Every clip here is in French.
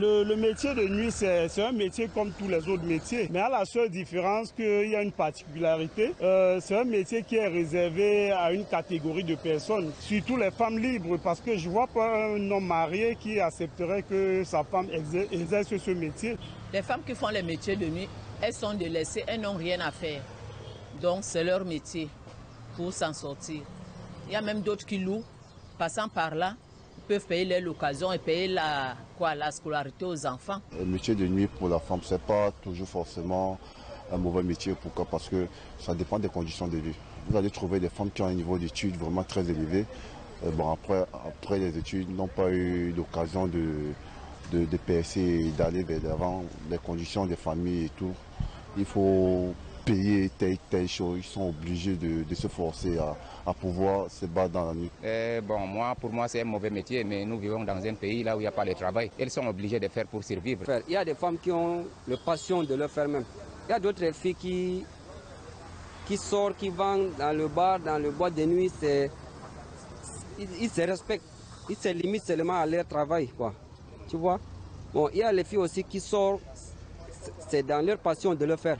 le, métier de nuit, c'est un métier comme tous les autres métiers. Mais à la seule différence qu'il y a une particularité, euh, c'est un métier qui est réservé à une catégorie de personnes, surtout les femmes libres, parce que je vois pas un homme marié qui accepterait que sa femme exerce ce métier. Les femmes qui font les métiers de nuit, elles sont délaissées, elles n'ont rien à faire. Donc c'est leur métier pour s'en sortir. Il y a même d'autres qui louent, passant par là, peuvent payer l'occasion et payer la, quoi, la scolarité aux enfants. Le métier de nuit pour la femme, ce n'est pas toujours forcément un mauvais métier. Pourquoi? Parce que ça dépend des conditions de vie. Vous allez trouver des femmes qui ont un niveau d'études vraiment très élevé. Et bon, après, après les études, n'ont pas eu l'occasion de, de, de percer et d'aller vers l'avant. Les conditions des familles et tout. Il faut payer telle telle chose, ils sont obligés de, de se forcer à, à, pouvoir se battre dans la nuit. Eh, bon, moi, pour moi, c'est un mauvais métier, mais nous vivons dans un pays là où il n'y a pas de travail. Elles sont obligées de faire pour survivre. Il y a des femmes qui ont le passion de le faire même. Il y a d'autres filles qui, qui sortent, qui vont dans le bar, dans le bois de nuit, c'est, ils, ils, se respectent. Ils se limitent seulement à leur travail, quoi. Tu vois? Bon, il y a les filles aussi qui sortent, c'est dans leur passion de le faire.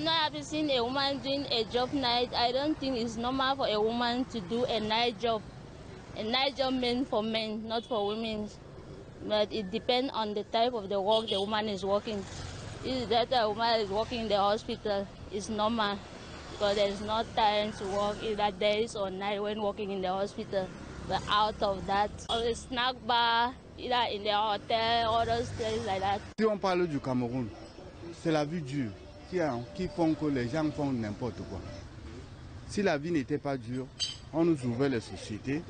I'm not happy seeing a woman doing a job night. I don't think it's normal for a woman to do a night job. A night job meant for men, not for women. But it depends on the type of the work the woman is working. If that a woman is working in the hospital, it's normal because there's no time to work either days or night when working in the hospital. But out of that, or a snack bar, either in the hotel or those places like that. Si on parle du Cameroun, c'est la vie dure qui, font que les gens font n'importe quoi. Si la vie n'était pas dure, on nous ouvrait les sociétés,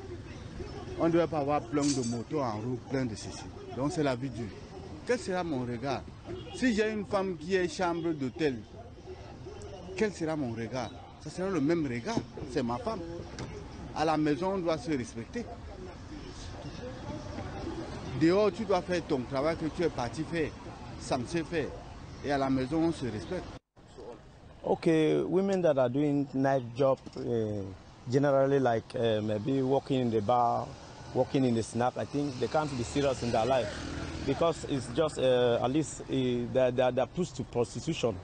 on ne devait pas avoir plein de motos en route, plein de ceci. Donc c'est la vie dure. Quel sera mon regard? Si j'ai une femme qui est chambre d'hôtel, quel sera mon regard? Ça sera le même regard, c'est ma femme. À la maison, on doit se respecter. Dehors, tu dois faire ton travail que tu es parti faire, ça me faire. Et à la maison, on se respecte. Okay, women that are doing night job, uh, generally like uh, maybe working in the bar, working in the snack, I think they can't be serious in their life because it's just uh, at least they're, they're, they're pushed to prostitution.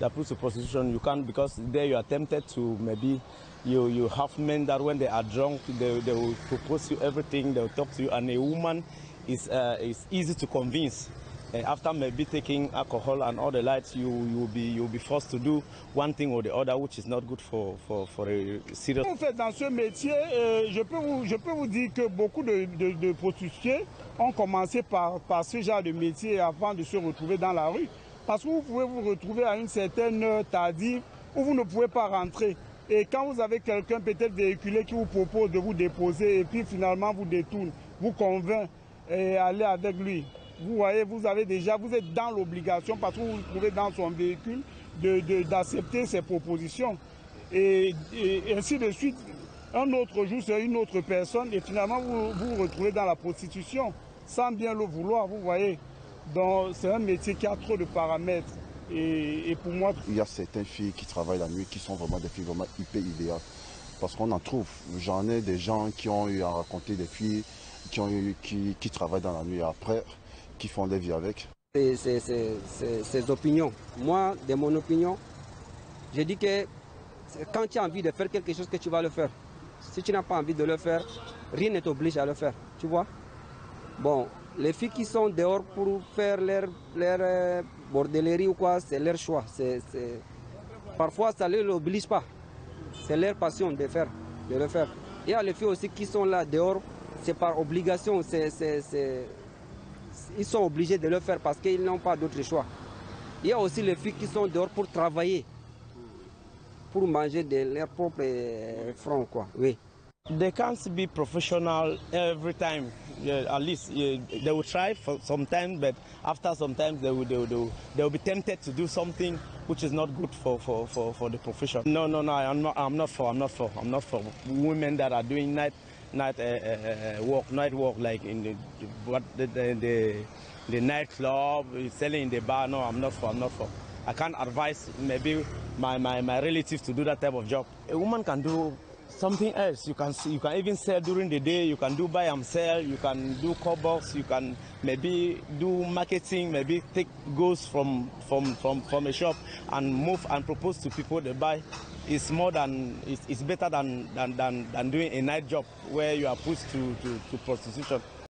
They're pushed to prostitution. You can't because there you are tempted to maybe you you have men that when they are drunk they, they will propose you everything. They will talk to you, and a woman is is easy to convince. Uh, after maybe taking alcohol and all the lights, you you will be you will be forced to do one thing or the other, which is not good for for for a serious. En fait, dans ce métier, euh, je peux vous dire que beaucoup de, prostituées ont commencé par par ce genre de métier avant de se retrouver dans la rue, parce que vous pouvez vous retrouver à une certaine heure tardive où vous ne pouvez pas rentrer. Et quand vous avez quelqu'un peut-être véhiculé qui vous propose de vous déposer et puis finalement vous détourne, vous convainc et aller avec lui. Vous voyez, vous avez déjà, vous êtes dans l'obligation parce que vous vous trouvez dans son véhicule d'accepter de, ses propositions. Et, ainsi de suite. Un autre jour, c'est une autre personne et finalement vous vous retrouvez dans la prostitution sans bien le vouloir, vous voyez. Donc c'est un métier qui a trop de paramètres. Et, et, pour moi... Il y a certaines filles qui travaillent la nuit qui sont vraiment des filles vraiment hyper idéales. Parce qu'on en trouve. J'en ai des gens qui ont eu à raconter des filles qui, ont eu, qui, qui travaillent dans la nuit après, font des vies avec. Ces opinions. Moi, de mon opinion, je dis que quand tu as envie de faire quelque chose, que tu vas le faire. Si tu n'as pas envie de le faire, rien ne t'oblige à le faire. Tu vois? Bon, les filles qui sont dehors pour faire leur, leur euh, bordellerie ou quoi, c'est leur choix. C. Parfois, ça ne les oblige pas. C'est leur passion de, faire, de le faire. Il y les filles aussi qui sont là dehors, c'est par obligation. C est, c ils sont obligés de le faire parce qu'ils n'ont pas d'autre choix. Il y a aussi les filles qui sont dehors pour travailler, pour manger de leur propre front. Quoi. Oui. They can't be professional every time. At least they will try for some time, but after some time they, will, they, will, they will be tempted to do something which is not good for, for, for, for the profession. No, no, no, I'm not, I'm not for, I'm not for, I'm not for women that are doing night, night uh, uh, work, night work like in the, what the, the, the, nightclub, selling in the bar. No, I'm not for, I'm not for. I can't advise maybe my, my, my relatives to do that type of job. A woman can do something else. You can see, you can even sell during the day. You can do buy and sell. You can do call box. You can maybe do marketing. Maybe take goods from from from from a shop and move and propose to people they buy. It's more than it's, it's better than, than than than doing a night job where you are pushed to to, to prostitution.